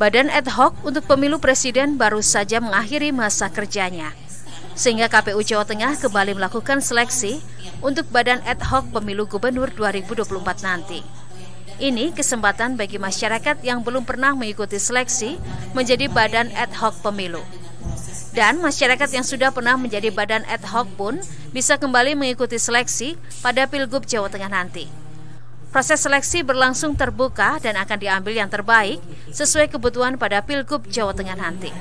Badan ad hoc untuk pemilu presiden baru saja mengakhiri masa kerjanya. Sehingga KPU Jawa Tengah kembali melakukan seleksi untuk Badan ad hoc pemilu gubernur 2024 nanti. Ini kesempatan bagi masyarakat yang belum pernah mengikuti seleksi menjadi badan ad hoc pemilu. Dan masyarakat yang sudah pernah menjadi badan ad hoc pun bisa kembali mengikuti seleksi pada Pilgub Jawa Tengah nanti. Proses seleksi berlangsung terbuka dan akan diambil yang terbaik sesuai kebutuhan pada Pilgub Jawa Tengah nanti.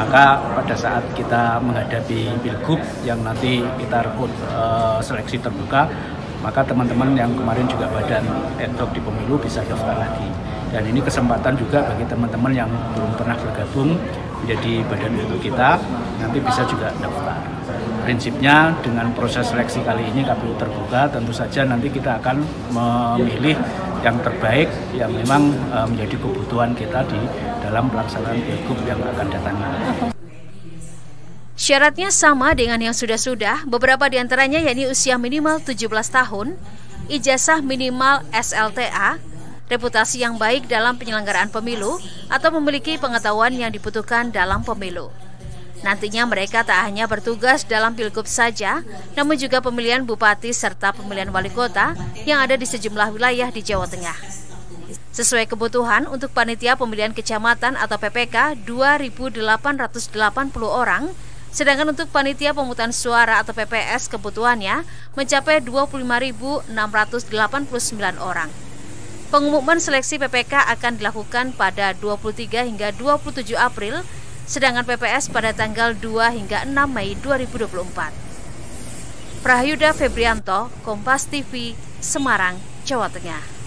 Maka pada saat kita menghadapi Pilgub yang nanti kita rekrut uh, seleksi terbuka, maka teman-teman yang kemarin juga badan ad di pemilu bisa daftar lagi. Dan ini kesempatan juga bagi teman-teman yang belum pernah bergabung menjadi badan itu kita, nanti bisa juga daftar. Prinsipnya dengan proses seleksi kali ini KPU terbuka, tentu saja nanti kita akan memilih yang terbaik yang memang uh, menjadi kebutuhan kita di dalam pelaksanaan pilgub yang akan datang. Syaratnya sama dengan yang sudah-sudah, beberapa di antaranya yakni usia minimal 17 tahun, ijazah minimal SLTA, reputasi yang baik dalam penyelenggaraan pemilu, atau memiliki pengetahuan yang dibutuhkan dalam pemilu. Nantinya mereka tak hanya bertugas dalam pilgub saja, namun juga pemilihan bupati serta pemilihan wali kota yang ada di sejumlah wilayah di Jawa Tengah. Sesuai kebutuhan untuk panitia pemilihan kecamatan atau PPK 2.880 orang, sedangkan untuk panitia pemungutan suara atau PPS kebutuhannya mencapai 25.689 orang. Pengumuman seleksi PPK akan dilakukan pada 23 hingga 27 April, sedangkan PPS pada tanggal 2 hingga 6 Mei 2024. Prahyuda Febrianto, Kompas TV, Semarang, Jawa Tengah.